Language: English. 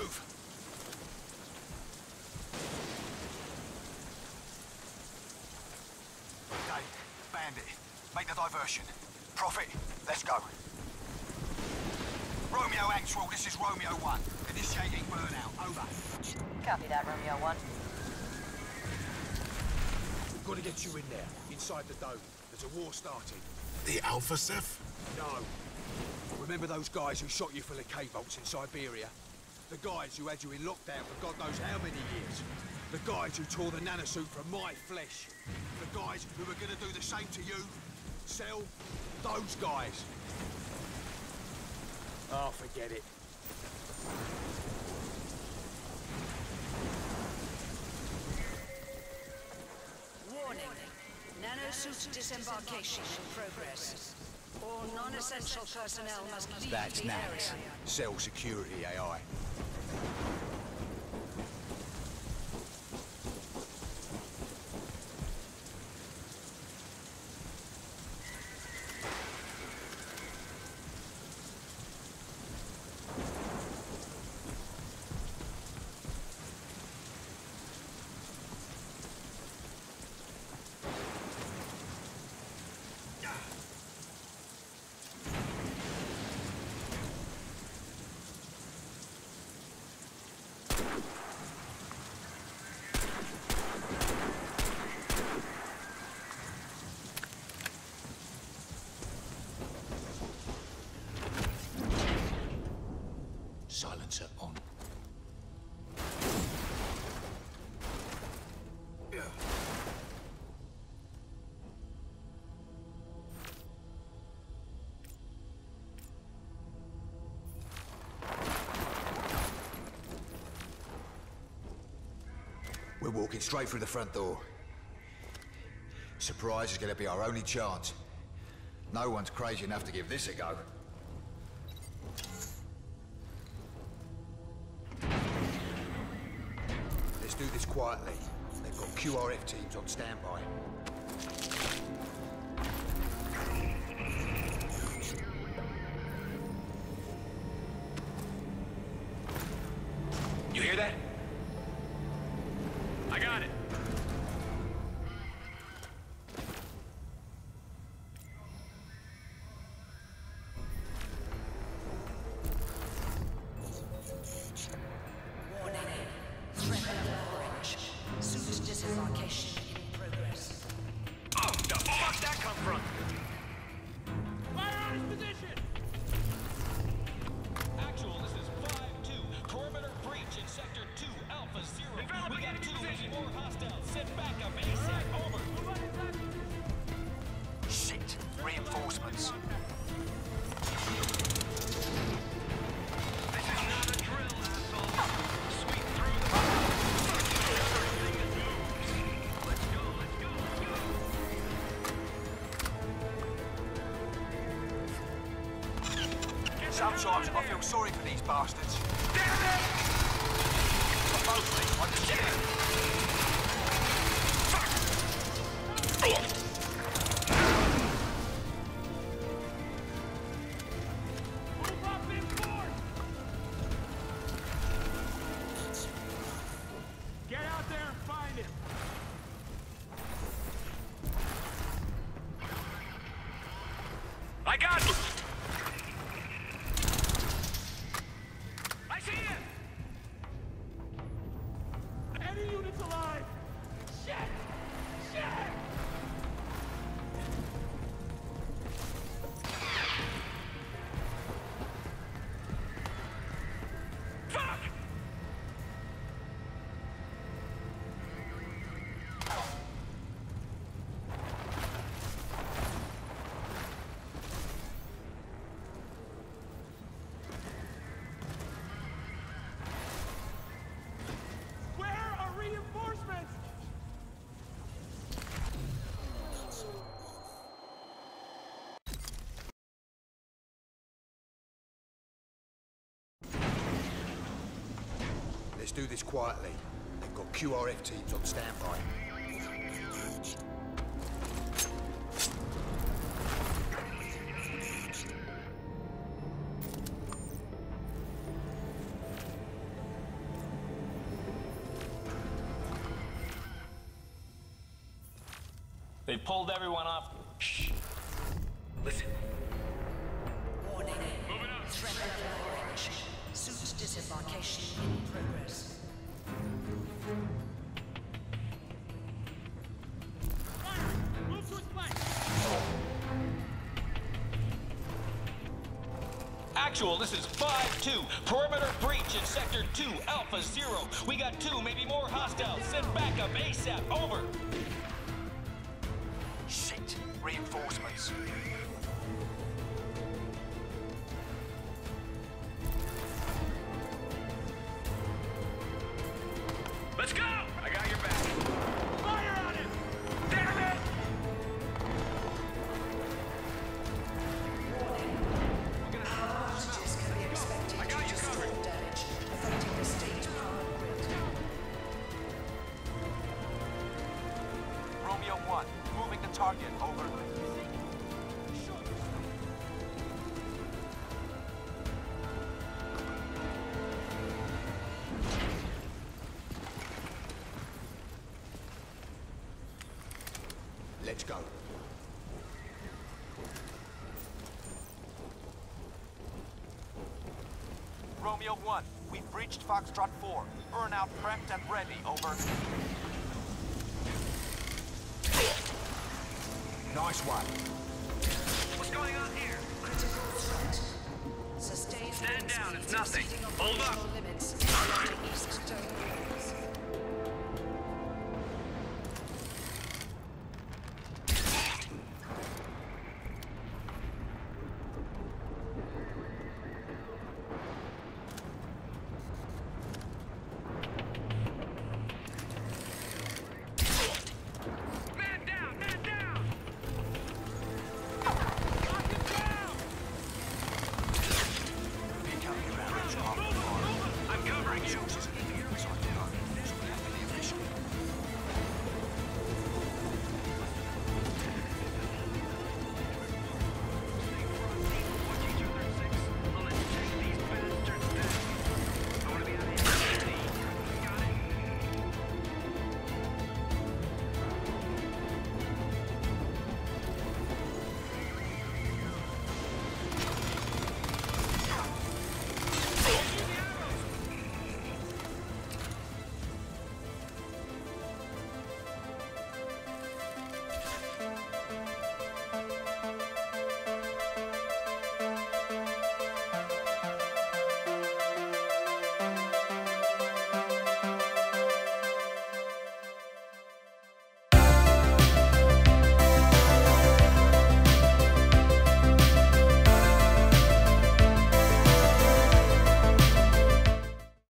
Move! Okay, Bandit. Make the diversion. Prophet, let's go. Romeo Actual, this is Romeo 1. Initiating burnout. Over. Copy that, Romeo 1. We've got to get you in there, inside the dome. There's a war starting. The Alpha Ceph? No. Remember those guys who shot you full of K-bolts in Siberia? The guys who had you in lockdown for God knows how many years? The guys who tore the nanosuit from my flesh? The guys who were gonna do the same to you? Cell? Those guys. Oh, forget it. Warning. Nanosuit disembarkation in progress. All non-essential personnel must leave That's the Nax. area. Cell security AI. Silencer on. We're walking straight through the front door. Surprise is gonna be our only chance. No one's crazy enough to give this a go. Let's do this quietly. They've got QRF teams on standby. Sometimes I feel sorry for these bastards. Damn it! But mostly, I just! Move Let's do this quietly. They've got QRF teams on standby. They pulled everyone off. Shh. Listen. Warning. Moving up. Threat orange. Suit disembarkation in progress. Actual, this is 5-2. Perimeter breach in Sector 2, Alpha Zero. We got two, maybe more hostiles. Send backup ASAP. Over. Shit! Reinforcements. Target, over. Let's go. Romeo 1, we've breached Foxtrot 4. Burnout prepped and ready, over. Nice one. What's going on here? Critical threat. Sustained Stand down, it's nothing. Hold up.